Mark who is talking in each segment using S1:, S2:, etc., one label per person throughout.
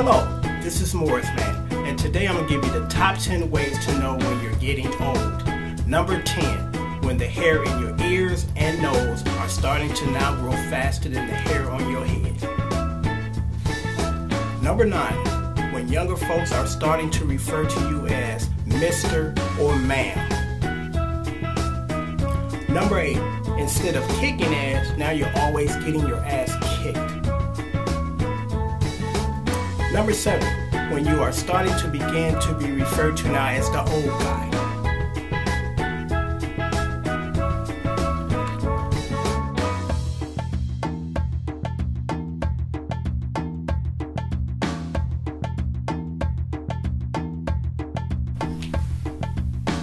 S1: Hello, this is Morrisman, and today I'm gonna give you the top 10 ways to know when you're getting old. Number 10, when the hair in your ears and nose are starting to now grow faster than the hair on your head. Number 9, when younger folks are starting to refer to you as Mr. or Ma'am. Number 8, instead of kicking ass, now you're always getting your ass kicked. Number seven, when you are starting to begin to be referred to now as the old guy.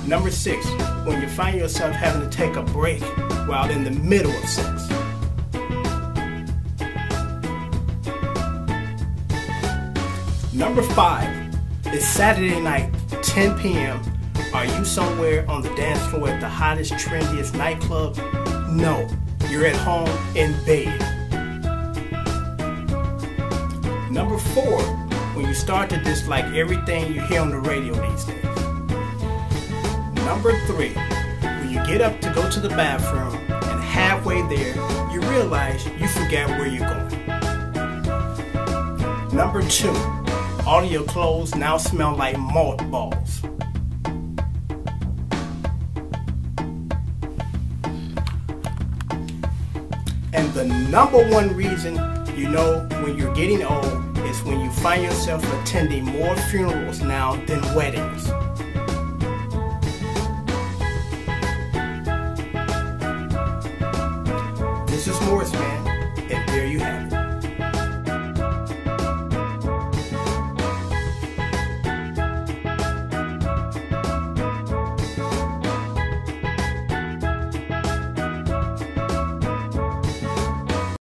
S1: Number six, when you find yourself having to take a break while in the middle of sex. Number five, it's Saturday night, 10 p.m. Are you somewhere on the dance floor at the hottest, trendiest nightclub? No, you're at home in bed. Number four, when you start to dislike everything you hear on the radio these days. Number three, when you get up to go to the bathroom and halfway there, you realize you forgot where you're going. Number two, all of your clothes now smell like mothballs. And the number one reason you know when you're getting old is when you find yourself attending more funerals now than weddings. This is Morrisman, and there you have it.